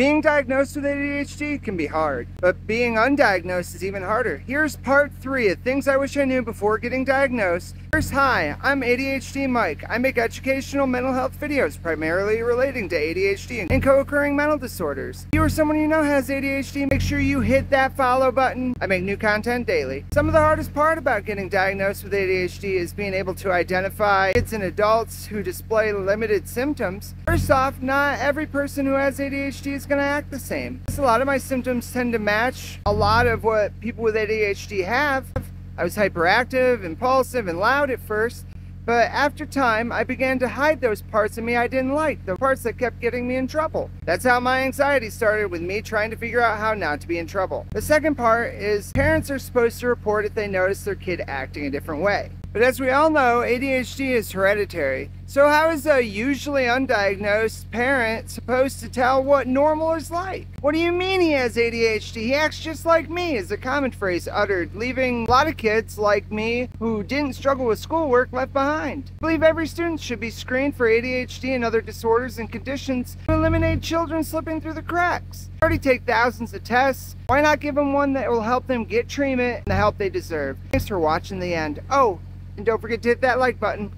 Being diagnosed with ADHD can be hard, but being undiagnosed is even harder. Here's part three of things I wish I knew before getting diagnosed. First, hi, I'm ADHD Mike. I make educational mental health videos primarily relating to ADHD and co-occurring mental disorders. If you or someone you know has ADHD, make sure you hit that follow button. I make new content daily. Some of the hardest part about getting diagnosed with ADHD is being able to identify kids and adults who display limited symptoms. First off, not every person who has ADHD is to act the same. A lot of my symptoms tend to match a lot of what people with ADHD have. I was hyperactive, impulsive, and loud at first, but after time, I began to hide those parts of me I didn't like, the parts that kept getting me in trouble. That's how my anxiety started with me trying to figure out how not to be in trouble. The second part is parents are supposed to report if they notice their kid acting a different way. But as we all know, ADHD is hereditary. So how is a usually undiagnosed parent supposed to tell what normal is like? What do you mean he has ADHD? He acts just like me is a common phrase uttered, leaving a lot of kids like me who didn't struggle with schoolwork left behind. I believe every student should be screened for ADHD and other disorders and conditions to eliminate children slipping through the cracks. Already take thousands of tests. Why not give them one that will help them get treatment and the help they deserve? Thanks for watching the end. Oh, and don't forget to hit that like button.